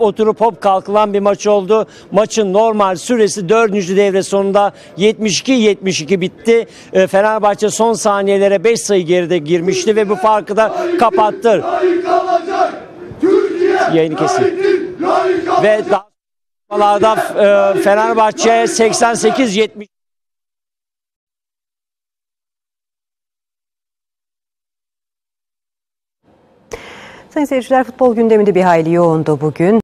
Oturup hop kalkılan bir maç oldu. Maçın normal süresi 4. devre sonunda 72-72 bitti. Ee, Fenerbahçe son saniyelere 5 sayı geride girmişti ve bu farkı da kapattı. Yayını kesin. Ve daha e, Fenerbahçe 88-70 Sayın seyirciler futbol gündeminde bir hayli yoğundu bugün.